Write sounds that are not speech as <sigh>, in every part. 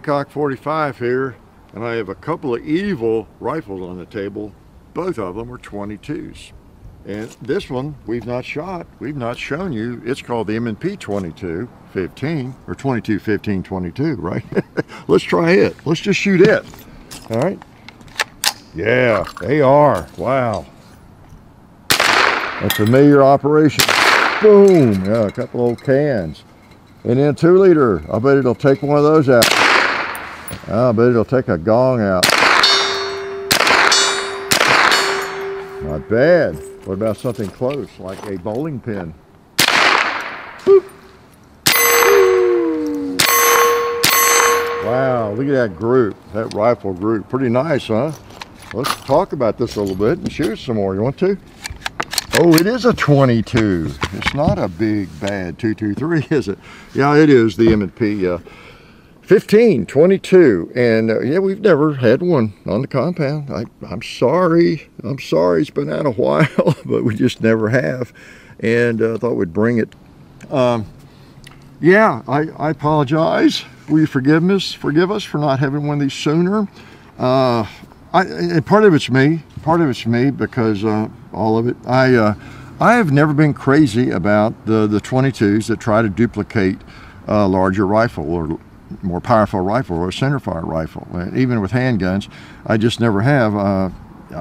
Cock 45 here, and I have a couple of evil rifles on the table. Both of them are 22s. And this one we've not shot, we've not shown you. It's called the M&P 22 15 or 22 15 22, right? <laughs> Let's try it. Let's just shoot it. All right. Yeah, AR. Wow. A familiar operation. Boom. Yeah, a couple old cans. And then two liter. I bet it'll take one of those out. I bet it'll take a gong out. Not bad. What about something close, like a bowling pin? Boop. Wow, look at that group, that rifle group. Pretty nice, huh? Let's talk about this a little bit and shoot some more. You want to? Oh, it is a 22. It's not a big, bad 223, <laughs> is it? Yeah, it is the M&P uh, 15, 22. And uh, yeah, we've never had one on the compound. I, I'm sorry. I'm sorry. It's been out a <laughs> while, but we just never have. And I uh, thought we'd bring it. Um, yeah, I, I apologize. Will you forgive us, forgive us for not having one of these sooner? Uh, I, part of it's me. Part of it's me because uh, all of it. I uh, I have never been crazy about the the 22s that try to duplicate a larger rifle or more powerful rifle or a centerfire rifle. And even with handguns, I just never have. Uh,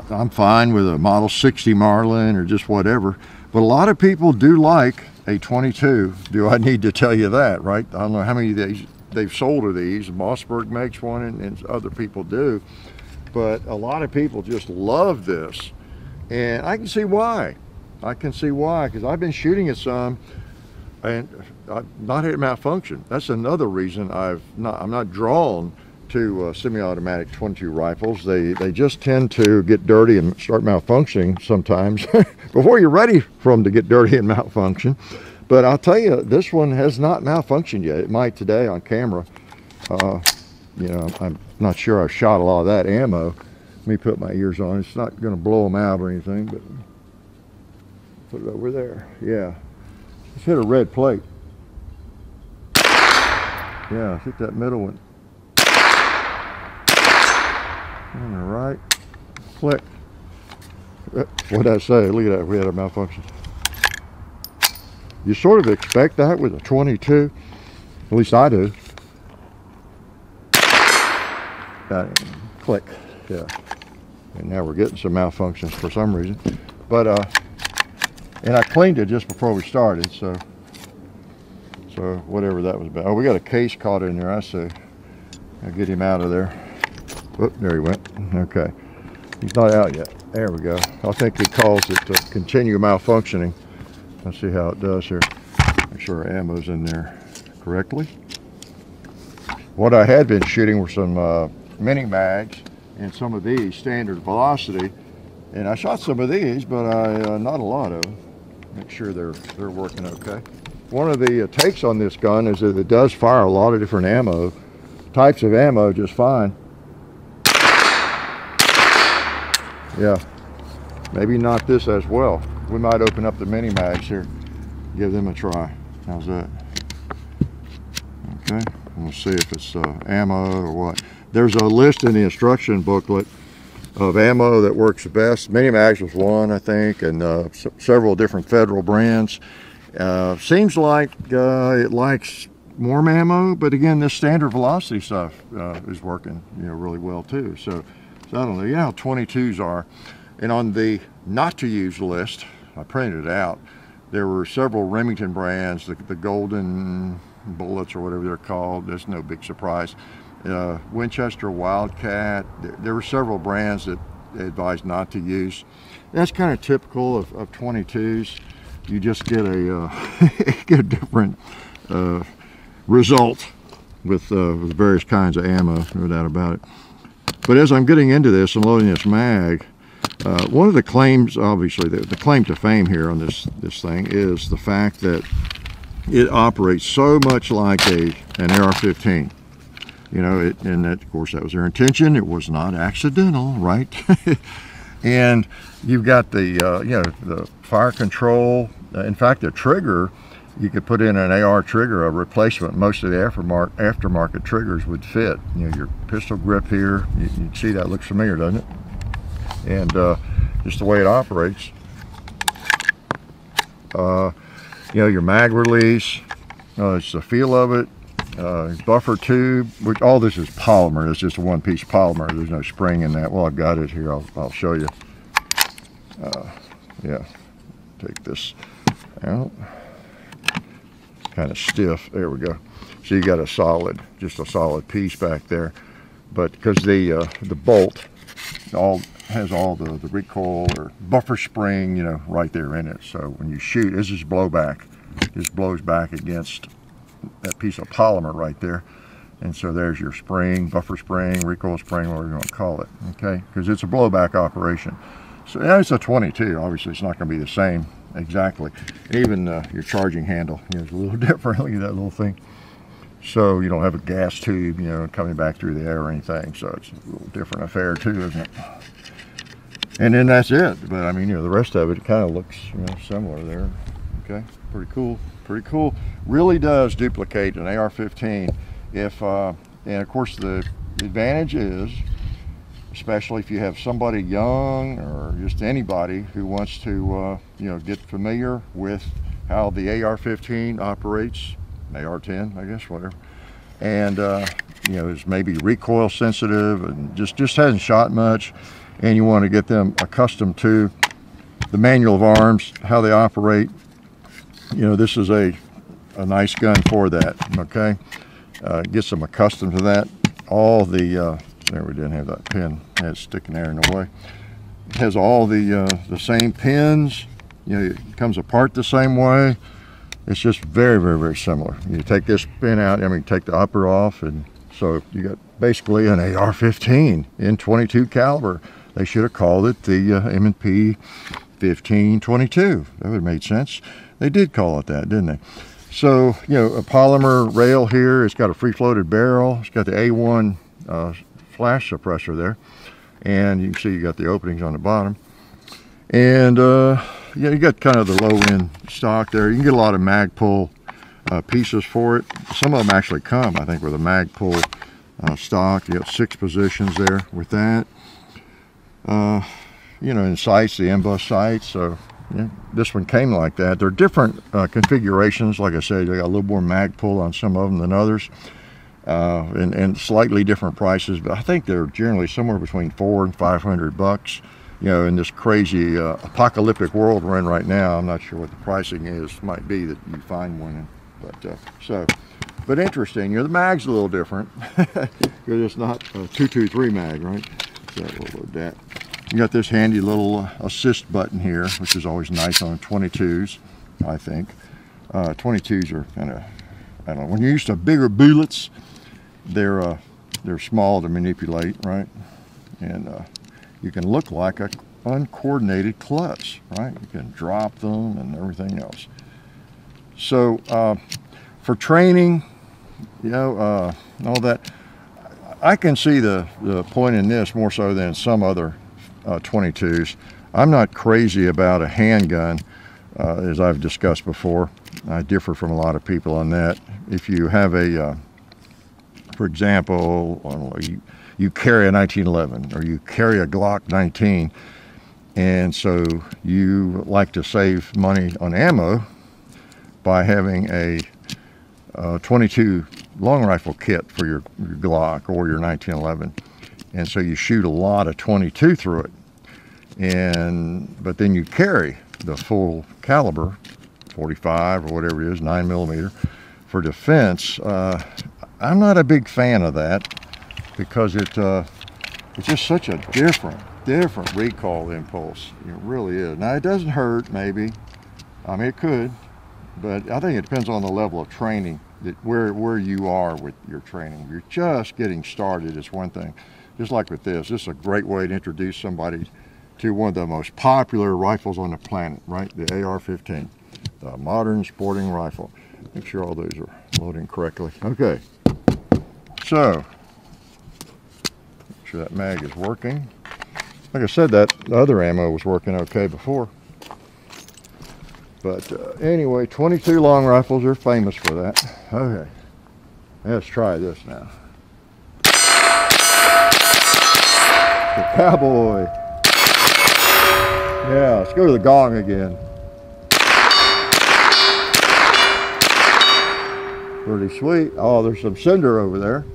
I'm fine with a Model 60 Marlin or just whatever. But a lot of people do like a 22. Do I need to tell you that, right? I don't know how many they've, they've sold of these. Mossberg makes one and, and other people do but a lot of people just love this and I can see why I can see why because I've been shooting at some and I've not had it malfunction that's another reason I've not I'm not drawn to uh, semi-automatic 22 rifles they they just tend to get dirty and start malfunctioning sometimes <laughs> before you're ready for them to get dirty and malfunction but I'll tell you this one has not malfunctioned yet it might today on camera uh, you know I'm not sure I shot a lot of that ammo. Let me put my ears on. It's not going to blow them out or anything, but put it over there. Yeah. Let's hit a red plate. Yeah, hit that middle one. On the right. Click. Uh, what did I say? Look at that. We had a malfunction. You sort of expect that with a 22. At least I do. Got Click. Yeah. And now we're getting some malfunctions for some reason. But, uh, and I cleaned it just before we started, so, so whatever that was about. Oh, we got a case caught in there, I see. I'll get him out of there. Oh, there he went. Okay. He's not out yet. There we go. I think it caused it to continue malfunctioning. Let's see how it does here. Make sure our ammo's in there correctly. What I had been shooting were some uh, mini mags and some of these standard velocity and I shot some of these but I uh, not a lot of them make sure they're they're working okay one of the uh, takes on this gun is that it does fire a lot of different ammo types of ammo just fine. Yeah maybe not this as well. We might open up the mini mags here give them a try. How's that? Okay we'll see if it's uh, ammo or what. There's a list in the instruction booklet of ammo that works best. Mini-Mags was one, I think, and uh, several different federal brands. Uh, seems like uh, it likes more ammo, but again, this standard velocity stuff uh, is working, you know, really well too. So, so I don't know. Yeah, how 22s are. And on the not to use list, I printed it out. There were several Remington brands, the, the Golden Bullets or whatever they're called. that's no big surprise uh, Winchester Wildcat. There, there, were several brands that advised not to use. That's kind of typical of, of 22s. You just get a, uh, <laughs> get a different uh, result with, uh, with various kinds of ammo, no doubt about it. But as I'm getting into this and loading this mag, uh, one of the claims, obviously, the, the claim to fame here on this, this thing is the fact that it operates so much like a, an AR-15 you know, it, and that, of course that was their intention. It was not accidental, right? <laughs> and you've got the, uh, you know, the fire control. In fact, the trigger you could put in an AR trigger, a replacement. Most of the aftermarket, aftermarket triggers would fit. You know, your pistol grip here, you, you see that looks familiar, doesn't it? And uh, just the way it operates. Uh, you know, your mag release, uh, it's the feel of it, uh, buffer tube, which all this is polymer. It's just a one-piece polymer. There's no spring in that. Well, I've got it here. I'll, I'll show you. Uh, yeah, take this out. Kind of stiff. There we go. So you got a solid, just a solid piece back there. But because the uh, the bolt all has all the, the recoil or buffer spring, you know, right there in it. So when you shoot, this is blowback. This blows back against that piece of polymer right there. And so there's your spring, buffer spring, recoil spring, whatever you want to call it, okay? Because it's a blowback operation. So yeah, it's a 22. Obviously, it's not going to be the same exactly. Even uh, your charging handle is a little <laughs> different. Look at that little thing. So you don't have a gas tube, you know, coming back through the air or anything. So it's a little different affair too, isn't it? And then that's it. But I mean, you know, the rest of it kind of looks you know, similar there. Okay, pretty cool. Pretty cool. Really does duplicate an AR-15. If uh, and of course the advantage is especially if you have somebody young or just anybody who wants to uh, you know get familiar with how the AR-15 operates AR-10 I guess whatever and uh, you know is maybe recoil sensitive and just just hasn't shot much and you want to get them accustomed to the manual of arms how they operate you know this is a a nice gun for that okay uh, gets them accustomed to that all the uh, there we didn't have that pin. It's sticking there in the way. It has all the uh, the same pins. You know, it comes apart the same way. It's just very, very, very similar. You take this pin out, I mean, take the upper off, and so you got basically an AR-15 in 22 caliber. They should have called it the uh, M&P 1522. That would have made sense. They did call it that, didn't they? So, you know, a polymer rail here. It's got a free-floated barrel. It's got the A1 uh, flash suppressor there. And you can see you got the openings on the bottom. And uh, yeah, you got kind of the low end stock there. You can get a lot of Magpul uh, pieces for it. Some of them actually come, I think, with a Magpul uh, stock. You got six positions there with that. Uh, you know, in sights, the MBUS sights. So yeah, this one came like that. They're different uh, configurations. Like I said, they got a little more Magpul on some of them than others uh, and, and slightly different prices, but I think they're generally somewhere between four and 500 bucks. You know, in this crazy uh, apocalyptic world we're in right now, I'm not sure what the pricing is. Might be that you find one, in, but uh, so, but interesting. You know, the mag's a little different <laughs> because it's not a 223 mag, right? So we'll load that. You got this handy little uh, assist button here, which is always nice on 22s, I think. 22s uh, are kind of, I don't know, when you're used to bigger bullets, they're uh, they're small to manipulate, right? And uh, you can look like a uncoordinated klutz, right? You can drop them and everything else. So uh, for training, you know, uh, all that, I can see the, the point in this more so than some other 22s. Uh, I'm not crazy about a handgun, uh, as I've discussed before. I differ from a lot of people on that. If you have a for example, know, you, carry a 1911 or you carry a Glock 19 and so you like to save money on ammo by having a, a 22 long rifle kit for your, your Glock or your 1911 and so you shoot a lot of 22 through it. And but then you carry the full caliber 45 or whatever it is 9 millimeter for defense. Uh, I'm not a big fan of that because it uh, it's just such a different, different recoil impulse. It really is. Now it doesn't hurt, maybe. I mean, it could, but I think it depends on the level of training that where where you are with your training. You're just getting started is one thing. Just like with this, this is a great way to introduce somebody to one of the most popular rifles on the planet, right? The AR-15, the modern sporting rifle. Make sure all those are loading correctly. Okay, so, sure that mag is working. Like I said, that other ammo was working okay before. But uh, anyway, 22 long rifles are famous for that. Okay, let's try this now. The cowboy. Yeah, let's go to the gong again. Pretty sweet. Oh, there's some cinder over there.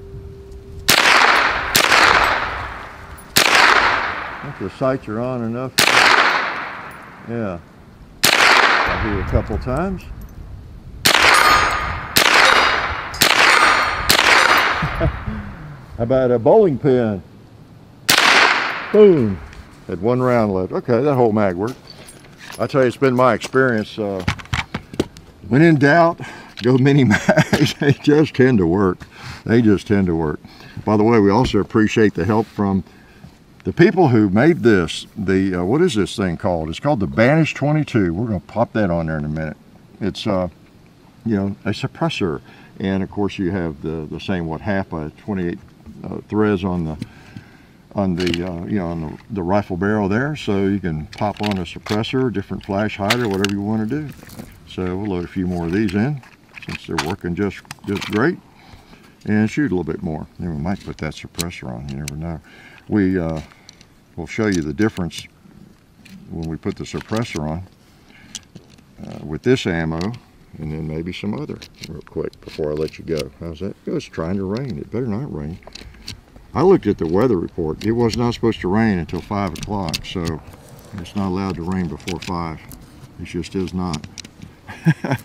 I think the sights are on enough. Yeah. Do it a couple times. <laughs> How about a bowling pin? Boom. Had one round left. Okay, that whole mag worked. I tell you, it's been my experience. Uh, when in doubt, go mini <laughs> mags. they just tend to work. They just tend to work. By the way, we also appreciate the help from the people who made this. The uh, what is this thing called? It's called the Banish 22. We're going to pop that on there in a minute. It's uh, you know a suppressor, and of course you have the the same what half by 28 uh, threads on the on the uh, you know on the, the rifle barrel there so you can pop on a suppressor different flash hider whatever you want to do so we'll load a few more of these in since they're working just just great and shoot a little bit more then we might put that suppressor on you never know we uh, will show you the difference when we put the suppressor on uh, with this ammo and then maybe some other real quick before I let you go how's that oh, it's trying to rain it better not rain I looked at the weather report. It was not supposed to rain until 5 o'clock, so it's not allowed to rain before 5. It just is not. <laughs> I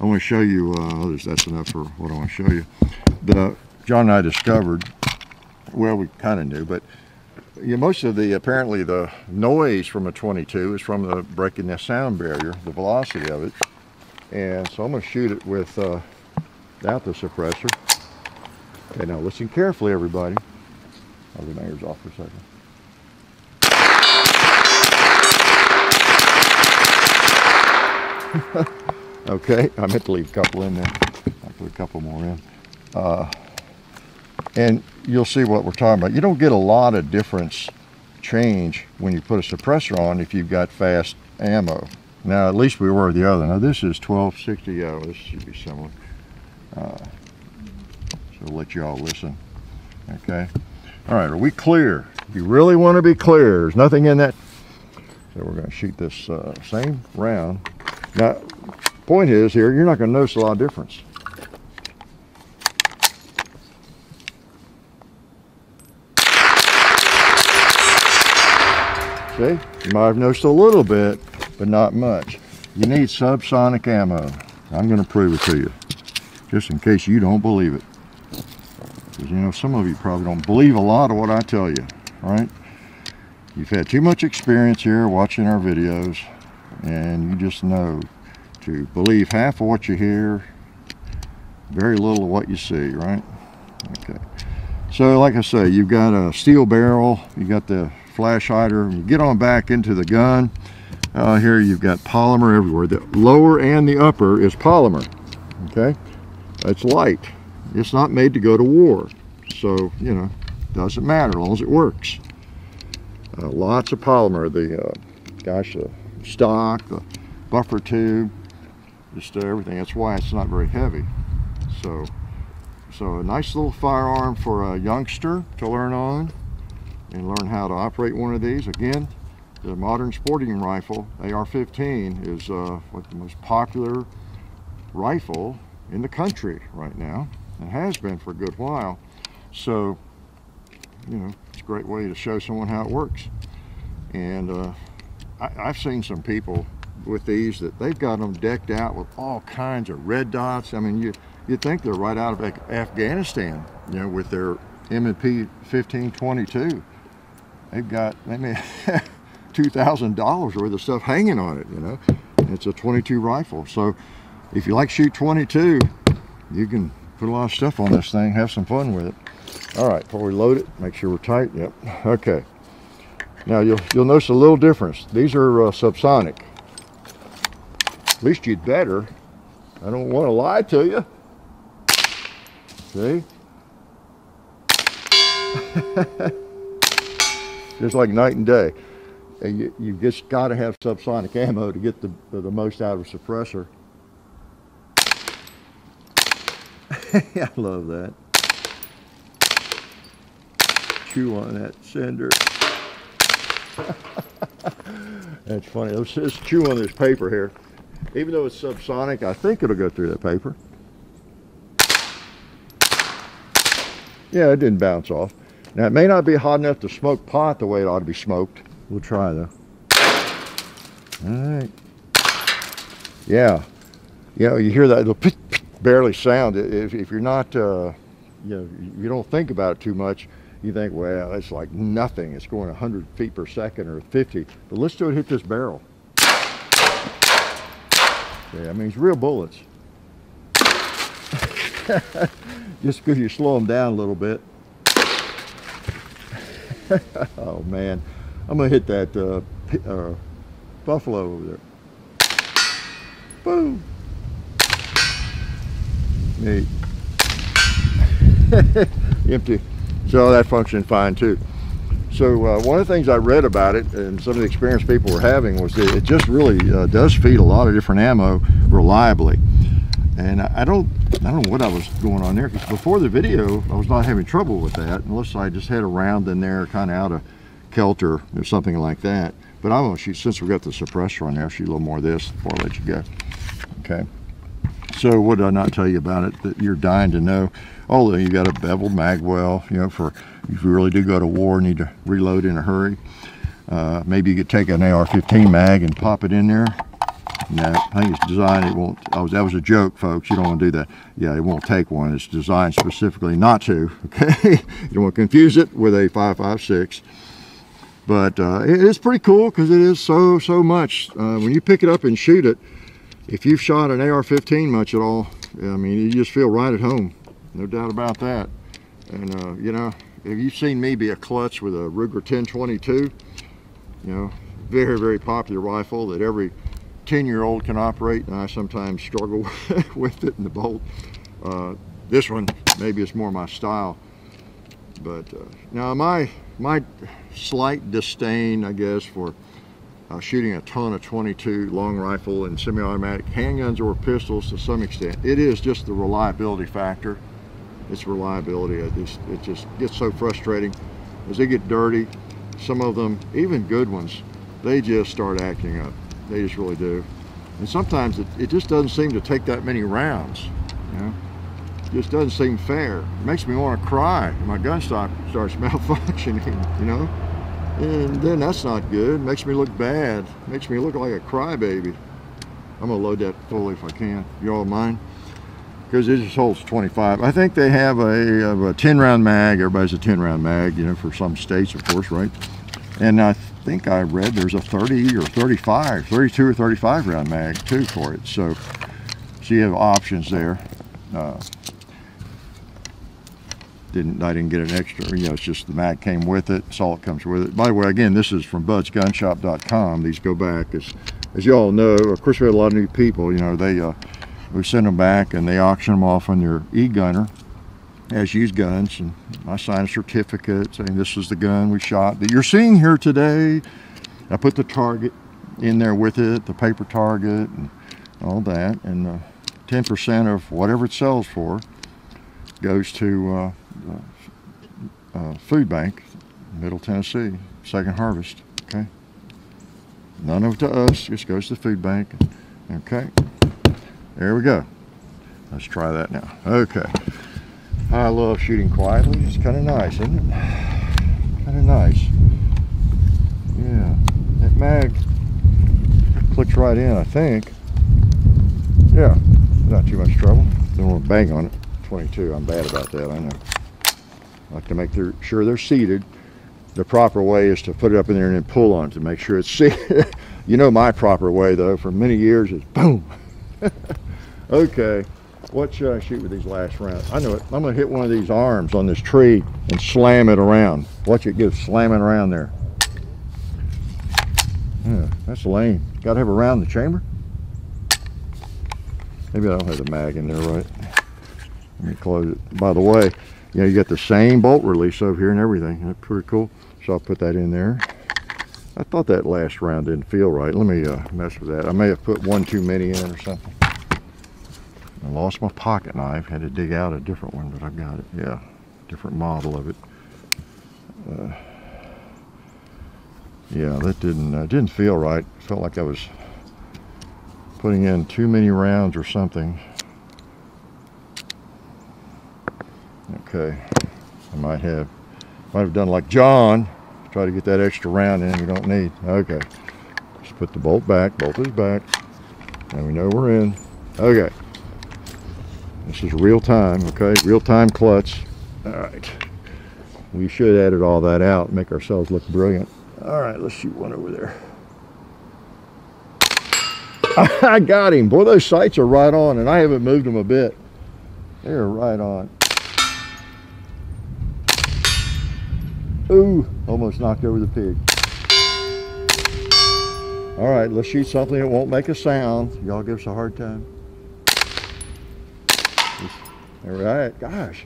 want to show you, uh, that's enough for what I want to show you. The John and I discovered, well, we kind of knew, but know, most of the, apparently the noise from a 22 is from the breaking the sound barrier, the velocity of it. And so I'm going to shoot it with, uh, without the suppressor. Okay, now listen carefully, everybody. I'll leave my ears off for a second. <laughs> okay, I meant to leave a couple in there. I'll put a couple more in. Uh, and you'll see what we're talking about. You don't get a lot of difference change when you put a suppressor on if you've got fast ammo. Now, at least we were the other. Now, this is 1260. Oh, this should be similar. Uh, so let you all listen. Okay. All right, are we clear? You really want to be clear. There's nothing in that. So we're going to shoot this uh, same round. Now, point is here, you're not going to notice a lot of difference. See, you might have noticed a little bit, but not much. You need subsonic ammo. I'm going to prove it to you, just in case you don't believe it. Because, you know, some of you probably don't believe a lot of what I tell you, right? You've had too much experience here watching our videos, and you just know to believe half of what you hear, very little of what you see, right? Okay. So, like I say, you've got a steel barrel, you got the flash hider, get on back into the gun. Uh, here you've got polymer everywhere. The lower and the upper is polymer, okay? It's light, it's not made to go to war. So, you know, doesn't matter as long as it works. Uh, lots of polymer. The, uh, gosh, the stock, the buffer tube, just everything. That's why it's not very heavy. So, so a nice little firearm for a youngster to learn on and learn how to operate one of these. Again, the modern sporting rifle, AR-15, is uh, the most popular rifle in the country right now and has been for a good while. So, you know, it's a great way to show someone how it works. And uh, I, have seen some people with these that they've got them decked out with all kinds of red dots. I mean, you you'd think they're right out of Afghanistan, you know, with their M&P 1522. They've got they may <laughs> two thousand dollars worth of stuff hanging on it. You know, it's a 22 rifle. So if you like shoot 22, you can put a lot of stuff on this thing, have some fun with it. All right, before we load it, make sure we're tight. Yep. Okay. Now you'll you'll notice a little difference. These are uh, subsonic. At least you'd better. I don't want to lie to you. See? <laughs> Just like night and day. you, you just got to have subsonic ammo to get the, the most out of a suppressor. <laughs> I love that. Chew on that cinder. <laughs> That's funny. Let's just chew on this paper here. Even though it's subsonic, I think it'll go through that paper. Yeah, it didn't bounce off. Now, it may not be hot enough to smoke pot the way it ought to be smoked. We'll try, though. All right. Yeah. You know, you hear that little barely sound. If, if you're not, uh, you know, you don't think about it too much, you think, well, it's like nothing. It's going 100 feet per second or 50. But let's do it hit this barrel. Yeah, I mean, it's real bullets. <laughs> Just because you slow them down a little bit. <laughs> oh, man. I'm to hit that uh, uh, buffalo over there. Boom. Neat. <laughs> Empty. So that functioned fine too. So uh, one of the things I read about it and some of the experience people were having was that it just really uh, does feed a lot of different ammo reliably. And I don't, I don't know what I was going on there because before the video, I was not having trouble with that unless I just had a round in there kind of out of kelter or something like that. But I'm gonna shoot, since we got the suppressor on there, I'll shoot a little more of this before I let you go. Okay. So what did I not tell you about it that you're dying to know? Oh, you got a beveled magwell, you know, for if you really do go to war, and need to reload in a hurry. Uh, maybe you could take an AR-15 mag and pop it in there. No, I think it's designed, it won't, I was, that was a joke, folks. You don't want to do that. Yeah, it won't take one. It's designed specifically not to, <laughs> okay? you don't want to confuse it with a 5.56. But uh, it is pretty cool because it is so, so much. Uh, when you pick it up and shoot it, if you've shot an AR-15 much at all, I mean, you just feel right at home. No doubt about that. And, uh, you know, if you've seen me be a clutch with a Ruger 1022, you know, very, very popular rifle that every 10-year-old can operate, and I sometimes struggle <laughs> with it in the bolt. Uh, this one, maybe it's more my style. But uh, now my, my slight disdain, I guess, for uh, shooting a ton of 22 long rifle and semi-automatic handguns or pistols to some extent. It is just the reliability factor. It's reliability. It just, it just gets so frustrating. As they get dirty, some of them, even good ones, they just start acting up. They just really do. And sometimes it, it just doesn't seem to take that many rounds. You know? It just doesn't seem fair. It makes me want to cry. My gun stock starts <laughs> malfunctioning, you know? And then that's not good. Makes me look bad. Makes me look like a crybaby. I'm gonna load that fully if I can. You all mind? Because it just holds 25. I think they have a, a 10 round mag. Everybody's a 10 round mag, you know, for some states, of course, right? And I think I read there's a 30 or 35, 32 or 35 round mag too for it. So, so you have options there. Uh, didn't I didn't get an extra you know it's just the mag came with it salt comes with it by the way again this is from budsgunshop.com these go back as as you all know of course we had a lot of new people you know they uh, we send them back and they auction them off on their e-gunner as used guns and I sign a certificate saying this is the gun we shot that you're seeing here today I put the target in there with it the paper target and all that and 10% uh, of whatever it sells for goes to uh, uh, uh, food bank, Middle Tennessee, Second Harvest. Okay. None of it to us, just goes to the food bank. Okay. There we go. Let's try that now. Okay. I love shooting quietly. It's kind of nice, isn't it? Kind of nice. Yeah. That mag clicks right in, I think. Yeah. Not too much trouble. Don't want to bang on it. 22. I'm bad about that, I know. I like to make sure they're seated. The proper way is to put it up in there and then pull on it to make sure it's <laughs> seated. you know my proper way though, for many years is boom. <laughs> okay, what should I shoot with these last rounds? I know it. I'm gonna hit one of these arms on this tree and slam it around. Watch it get slamming around there. Yeah, that's lame. Gotta have a round in the chamber. Maybe I don't have the mag in there right. Let me close it. By the way, you know, you got the same bolt release over here and everything. That's pretty cool. So I'll put that in there. I thought that last round didn't feel right. Let me uh, mess with that. I may have put one too many in or something. I lost my pocket knife. Had to dig out a different one, but I've got it. Yeah, different model of it. Uh, yeah, that didn't uh, didn't feel right. Felt like I was putting in too many rounds or something. Okay, I might have might have done like John, try to get that extra round in we don't need. Okay, just put the bolt back, bolt is back, and we know we're in. Okay, this is real time, okay, real time clutch. All right, we should edit all that out, make ourselves look brilliant. All right, let's shoot one over there. <laughs> I got him. Boy, those sights are right on, and I haven't moved them a bit. They're right on. Ooh, almost knocked over the pig. All right, let's shoot something that won't make a sound. Y'all give us a hard time. All right, gosh,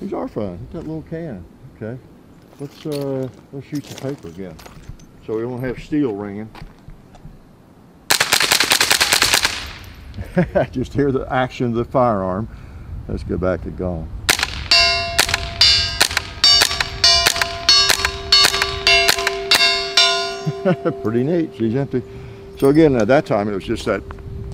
these are fun. That little can. Okay, let's uh, let's shoot the paper again, so we won't have steel ringing. I <laughs> just hear the action of the firearm. Let's go back to gone. <laughs> Pretty neat. She's empty. So again, at that time, it was just that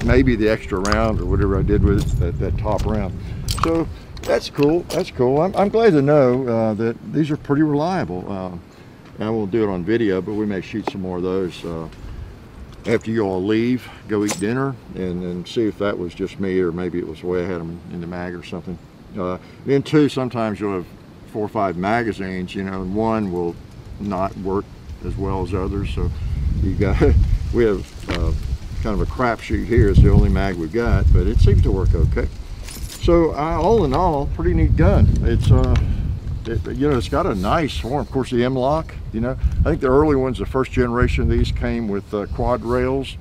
maybe the extra round or whatever I did with it, that, that top round. So that's cool. That's cool. I'm, I'm glad to know uh, that these are pretty reliable. Uh, I won't do it on video, but we may shoot some more of those uh, after you all leave, go eat dinner, and, and see if that was just me or maybe it was the way I had them in the mag or something. Uh, then two, sometimes you'll have four or five magazines, you know, and one will not work as well as others. So you got, <laughs> we have uh, kind of a crapshoot here. It's the only mag we've got, but it seems to work okay. So uh, all in all, pretty neat gun. It's, uh, it, you know, it's got a nice form. Of course, the M-LOK you know, I think the early ones, the first generation of these came with uh, quad rails.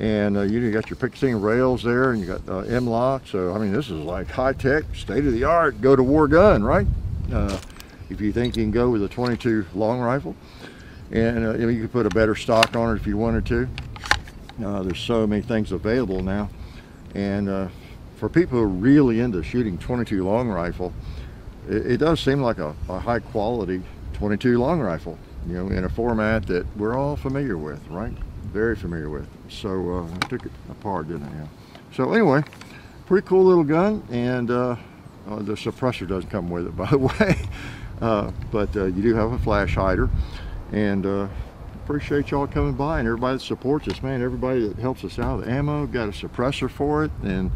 And uh, you got your Picatinny rails there and you got uh, M-LOK. So, I mean, this is like high-tech, state-of-the-art, go to war gun, right? Uh, if you think you can go with a 22 long rifle and uh, you could put a better stock on it if you wanted to uh, there's so many things available now and uh, for people who are really into shooting 22 long rifle it, it does seem like a, a, high quality 22 long rifle you know in a format that we're all familiar with right? Very familiar with. So uh, I took it apart didn't I yeah. so anyway pretty cool little gun and uh, uh, the suppressor doesn't come with it <laughs> by the way. But you do have a flash hider and uh, appreciate y'all coming by and everybody that supports us man. Everybody that helps us out with ammo got a suppressor for it and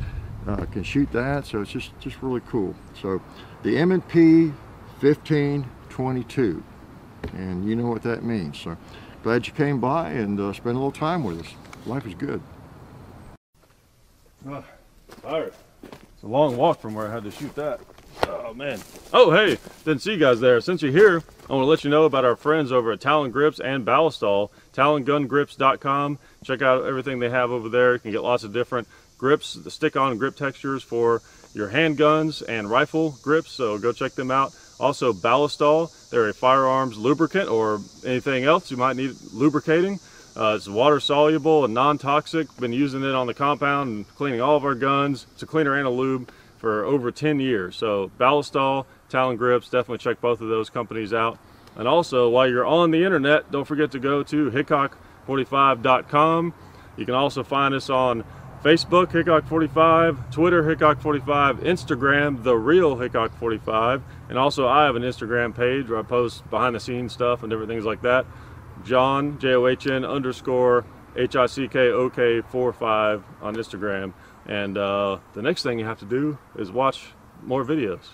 uh, can shoot that so it's just just really cool so the M&P 1522 and you know what that means so glad you came by and uh, spend a little time with us life is good uh, tired it's a long walk from where I had to shoot that Oh man. Oh hey, didn't see you guys there. Since you're here, I want to let you know about our friends over at Talon Grips and Ballistol. TalonGunGrips.com. Check out everything they have over there. You can get lots of different grips, the stick-on grip textures for your handguns and rifle grips. So go check them out. Also Ballistol. They're a firearms lubricant or anything else you might need lubricating. Uh, it's water soluble and non-toxic. Been using it on the compound and cleaning all of our guns. It's a cleaner and a lube for over 10 years. So Ballistol, Talon Grips, definitely check both of those companies out. And also, while you're on the internet, don't forget to go to hickok45.com. You can also find us on Facebook, Hickok45, Twitter, Hickok45, Instagram, The Real Hickok45, and also I have an Instagram page where I post behind the scenes stuff and different things like that. John, J-O-H-N underscore H-I-C-K-O-K-4-5 on Instagram. And uh, the next thing you have to do is watch more videos.